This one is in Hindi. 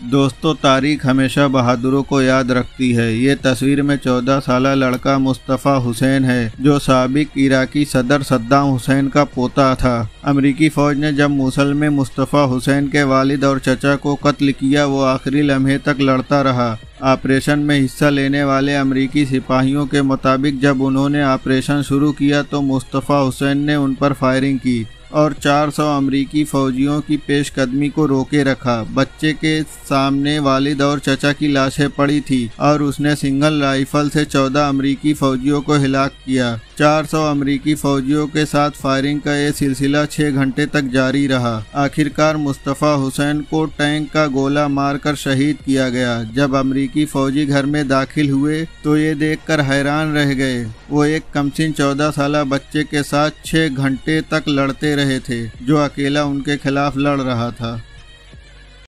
दोस्तों, तारीख हमेशा बहादुरों को याद रखती है। ये तस्वीर में चौदह साल लड़का मुस्तफ़ा हुसैन है, जो सबक इराकी सदर सद्दाम हुसैन का पोता था। अमरीकी फ़ौज ने जब मूसल में मुस्तफ़ा हुसैन के वालिद और चचा को कत्ल किया, वो आखिरी लम्हे तक लड़ता रहा। ऑपरेशन में हिस्सा लेने वाले अमरीकी सिपाहियों के मुताबिक जब उन्होंने ऑपरेशन शुरू किया तो मुस्तफ़ा हुसैन ने उन पर फायरिंग की। और 400 अमरीकी फौजियों की पेशकदमी को रोके रखा। बच्चे के सामने वालिद और चचा की लाशें पड़ी थी और उसने सिंगल राइफल से 14 अमरीकी फौजियों को हिलाक किया। 400 अमरीकी फौजियों के साथ फायरिंग का ये सिलसिला छः घंटे तक जारी रहा। आखिरकार मुस्तफ़ा हुसैन को टैंक का गोला मारकर शहीद किया गया। जब अमरीकी फौजी घर में दाखिल हुए तो ये देखकर हैरान रह गए। वो एक कमसिन चौदह साल बच्चे के साथ छः घंटे तक लड़ते रहे थे, जो अकेला उनके खिलाफ लड़ रहा था।